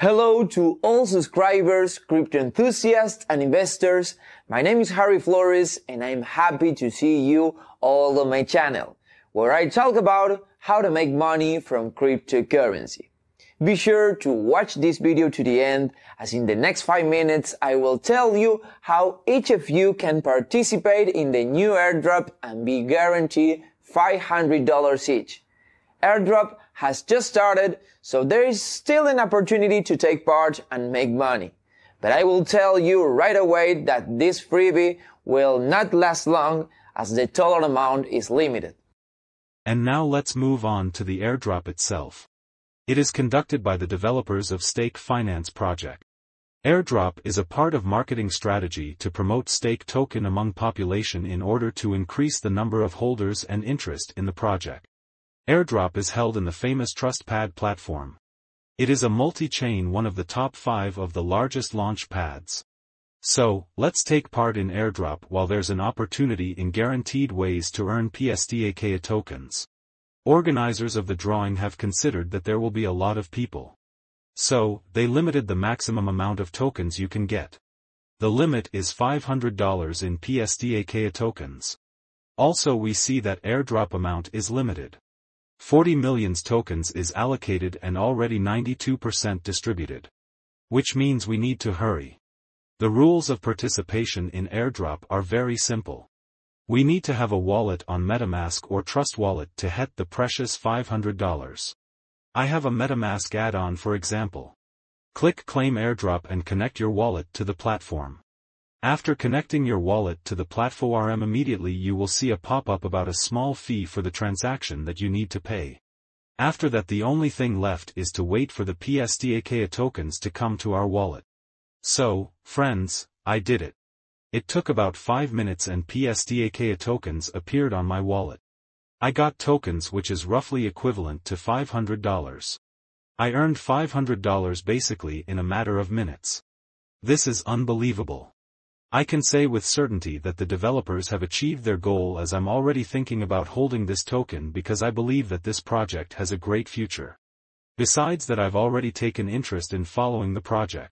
Hello to all subscribers, crypto enthusiasts and investors. My name is Harry Flores and I'm happy to see you all on my channel, where I talk about how to make money from cryptocurrency. Be sure to watch this video to the end as in the next 5 minutes I will tell you how each of you can participate in the new airdrop and be guaranteed $500 each. Airdrop has just started, so there is still an opportunity to take part and make money. But I will tell you right away that this freebie will not last long as the total amount is limited. And now let's move on to the airdrop itself. It is conducted by the developers of Stake Finance project. Airdrop is a part of marketing strategy to promote stake token among population in order to increase the number of holders and interest in the project. Airdrop is held in the famous TrustPad platform. It is a multi-chain one of the top five of the largest launch pads. So, let's take part in airdrop while there's an opportunity in guaranteed ways to earn pSTAKE tokens. Organizers of the drawing have considered that there will be a lot of people. So, they limited the maximum amount of tokens you can get. The limit is $500 in pSTAKE tokens. Also we see that airdrop amount is limited. 40 millions tokens is allocated and already 92% distributed. Which means we need to hurry. The rules of participation in airdrop are very simple. We need to have a wallet on MetaMask or Trust Wallet to get the precious $500. I have a MetaMask add-on for example. Click Claim Airdrop and connect your wallet to the platform. After connecting your wallet to the platform RM immediately you will see a pop-up about a small fee for the transaction that you need to pay. After that the only thing left is to wait for the pSTAKE tokens to come to our wallet. So, friends, I did it. It took about 5 minutes and pSTAKE tokens appeared on my wallet. I got tokens which is roughly equivalent to $500. I earned $500 basically in a matter of minutes. This is unbelievable. I can say with certainty that the developers have achieved their goal as I'm already thinking about holding this token because I believe that this project has a great future. Besides that I've already taken interest in following the project.